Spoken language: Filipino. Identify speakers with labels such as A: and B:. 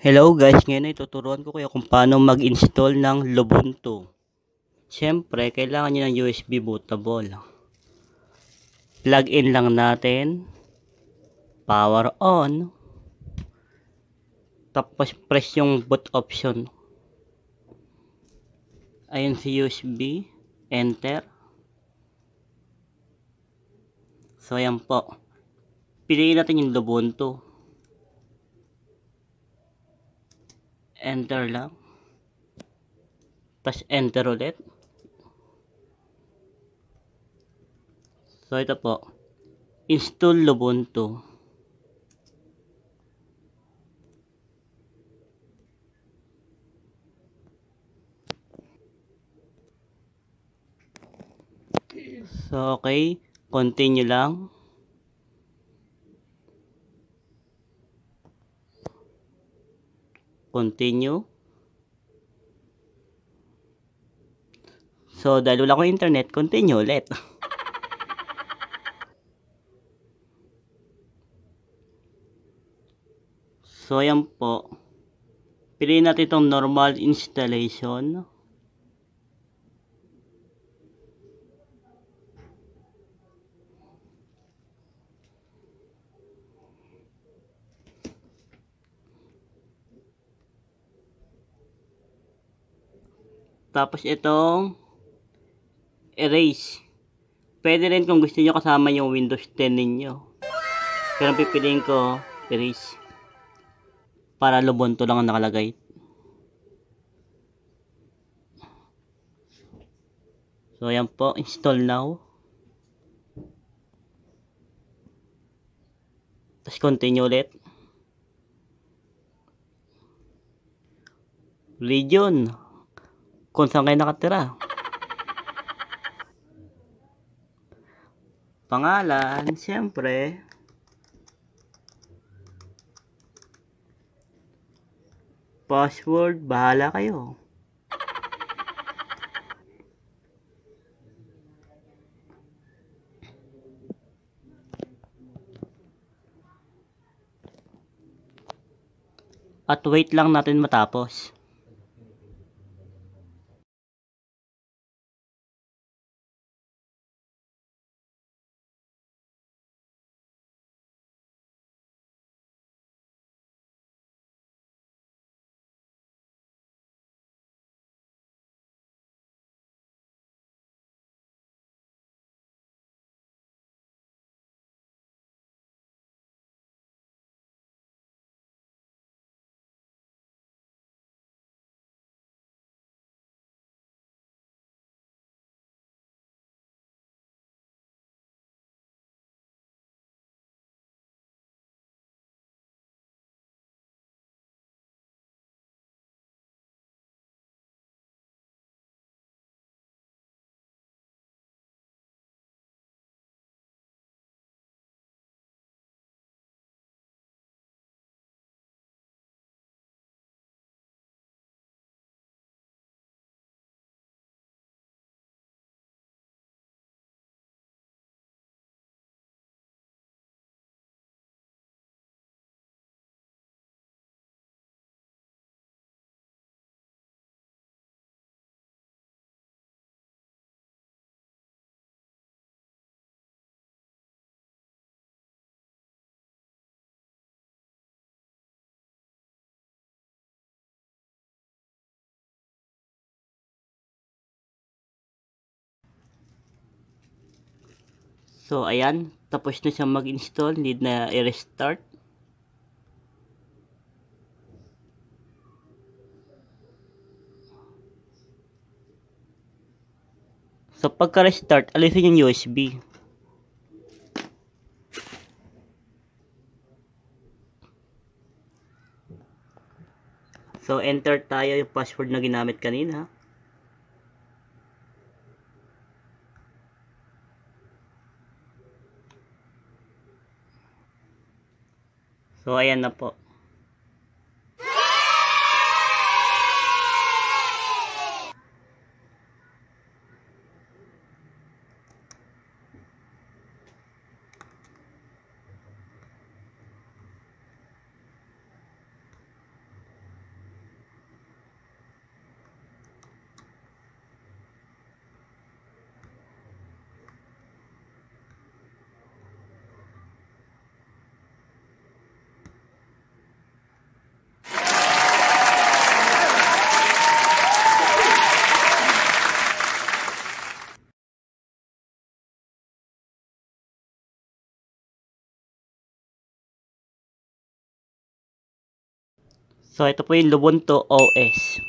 A: Hello guys, ngayon ay tuturuan ko kayo kung paano mag-install ng Lubuntu. Siyempre, kailangan nyo ng USB bootable. Plug in lang natin. Power on. Tapos press yung boot option. Ayun si USB. Enter. So ayan po. Piliin natin yung Lubuntu. Enter lang. Tapos enter ulit. So ito po. Install Lubuntu so okay. Continue lang continue. So, dahil wala akong internet, continue ulit. so, ayan po. Piliin natin itong normal installation. Tapos itong erase. Pwede rin kung gusto niyo kasama yung Windows 10 ninyo. Pero pipiliin ko erase. Para Lubuntu lang ang nakalagay. So ayan po, install now. Tapos continue ulit. Region kung saan kayo nakatira. Pangalan, siyempre. Password, bahala kayo. At wait lang natin matapos. So, ayan. Tapos na siya mag-install. Need na i-restart. So, pagka-restart, alisin yung USB. So, enter tayo yung password na ginamit kanina. So, ayan na po. So, ito po yung Lubuntu OS.